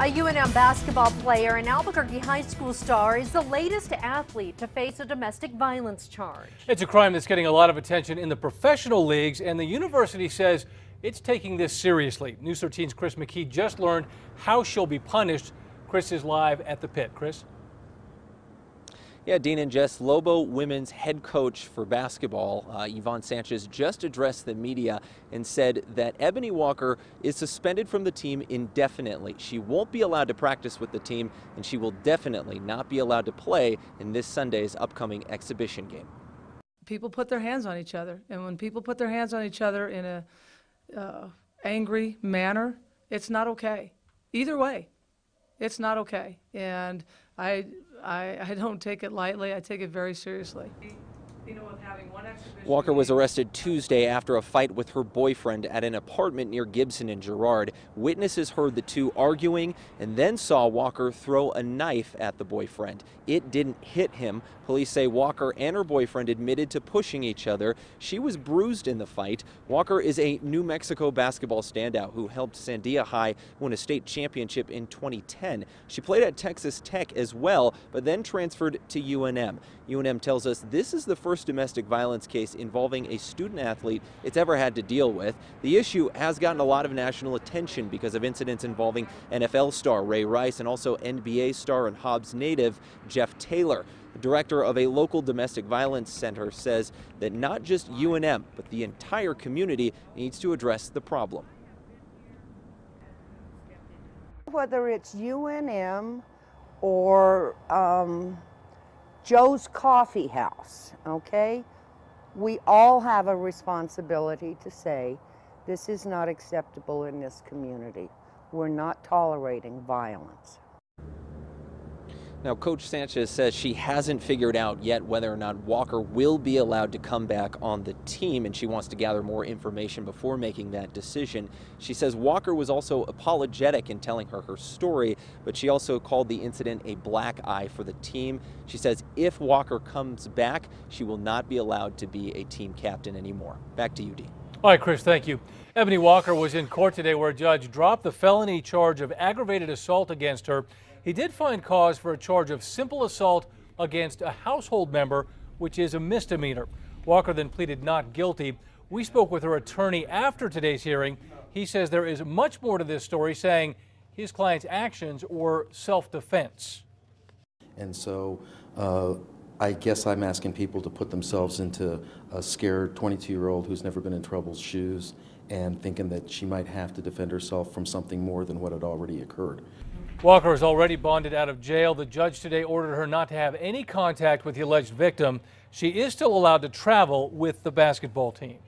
A UNM basketball player and Albuquerque High School star is the latest athlete to face a domestic violence charge. It's a crime that's getting a lot of attention in the professional leagues, and the university says it's taking this seriously. News 13's Chris McKee just learned how she'll be punished. Chris is live at the pit. Chris? Yeah, Dean and Jess, Lobo women's head coach for basketball, uh, Yvonne Sanchez, just addressed the media and said that Ebony Walker is suspended from the team indefinitely. She won't be allowed to practice with the team, and she will definitely not be allowed to play in this Sunday's upcoming exhibition game. People put their hands on each other, and when people put their hands on each other in a uh, angry manner, it's not okay. Either way, it's not okay. And I, I, I don't take it lightly. I take it very seriously. Walker was arrested Tuesday after a fight with her boyfriend at an apartment near Gibson and Girard. Witnesses heard the two arguing and then saw Walker throw a knife at the boyfriend. It didn't hit him. Police say Walker and her boyfriend admitted to pushing each other. She was bruised in the fight. Walker is a New Mexico basketball standout who helped Sandia High win a state championship in 2010. She played at Texas Tech as well, but then transferred to UNM. UNM tells us this is the first domestic violence case involving a student athlete it's ever had to deal with. The issue has gotten a lot of national attention because of incidents involving NFL star Ray Rice and also NBA star and Hobbs native Jeff Taylor. The director of a local domestic violence center says that not just UNM, but the entire community needs to address the problem. Whether it's UNM or um, Joe's Coffee House, okay? We all have a responsibility to say this is not acceptable in this community. We're not tolerating violence. Now, Coach Sanchez says she hasn't figured out yet whether or not Walker will be allowed to come back on the team, and she wants to gather more information before making that decision. She says Walker was also apologetic in telling her her story, but she also called the incident a black eye for the team. She says if Walker comes back, she will not be allowed to be a team captain anymore. Back to you, Dean. All right, Chris, thank you. Ebony Walker was in court today where a judge dropped the felony charge of aggravated assault against her. He did find cause for a charge of simple assault against a household member, which is a misdemeanor. Walker then pleaded not guilty. We spoke with her attorney after today's hearing. He says there is much more to this story, saying his client's actions were self defense. And so uh, I guess I'm asking people to put themselves into a scared 22 year old who's never been in trouble's shoes and thinking that she might have to defend herself from something more than what had already occurred. Walker is already bonded out of jail. The judge today ordered her not to have any contact with the alleged victim. She is still allowed to travel with the basketball team.